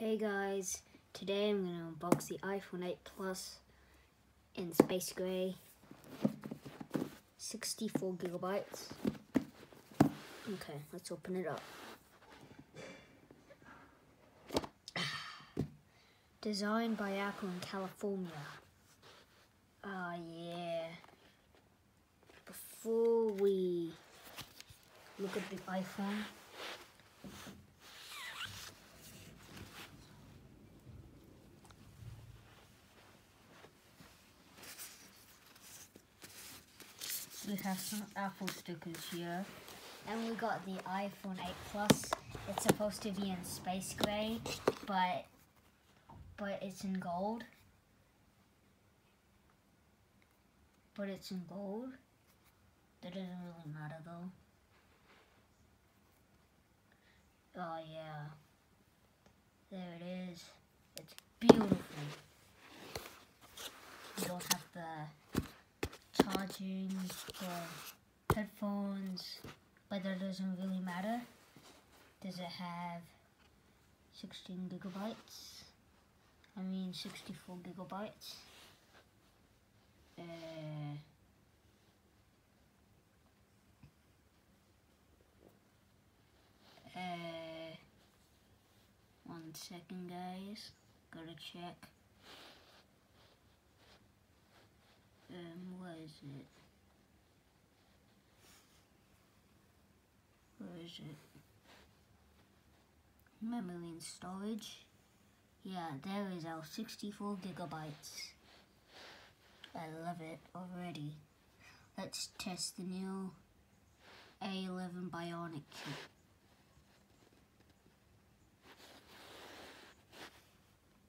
Hey guys, today I'm going to unbox the iPhone 8 Plus in space gray, 64 gigabytes. Okay, let's open it up. Designed by Apple in California. Oh yeah. Before we look at the iPhone, we have some Apple stickers here. And we got the iPhone 8 Plus. It's supposed to be in space gray, but but it's in gold. But it's in gold. That doesn't really matter though. Oh yeah. There it is. It's beautiful. You don't have the charging, headphones, but that doesn't really matter. Does it have 16 gigabytes? I mean 64 gigabytes. Uh, uh, one second guys, gotta check. Is it? Where is it? Memory and storage. Yeah, there is our 64 gigabytes. I love it already. Let's test the new A11 Bionic chip.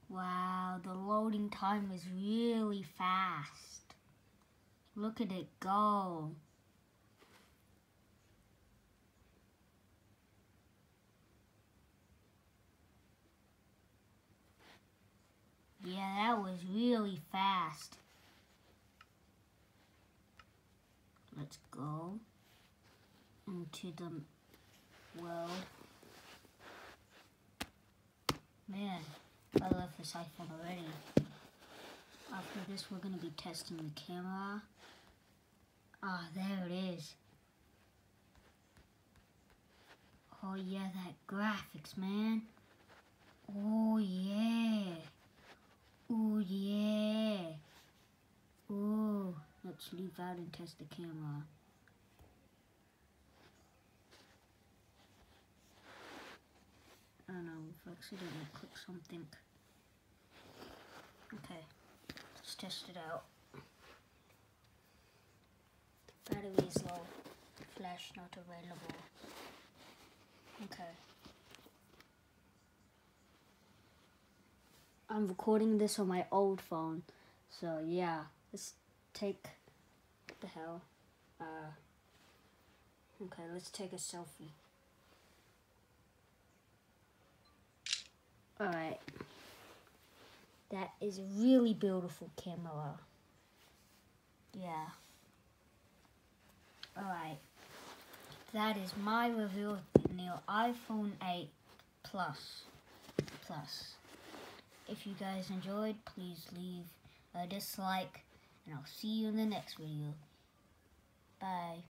Wow, the loading time is really fast. Look at it go. Yeah, that was really fast. Let's go into the world. Man, I love this iPhone already. After this, we're going to be testing the camera. Ah, there it is. Oh yeah, that graphics, man. Oh yeah. Oh yeah. Oh, let's leave out and test the camera. I don't know, I accidentally click something. Okay, let's test it out. Battery is low. Flash not available. Okay. I'm recording this on my old phone. So yeah, let's take the hell. Uh Okay, let's take a selfie. Alright. That is a really beautiful camera. Yeah. Alright. That is my review of the new iPhone 8 Plus. Plus. If you guys enjoyed, please leave a dislike. And I'll see you in the next video. Bye.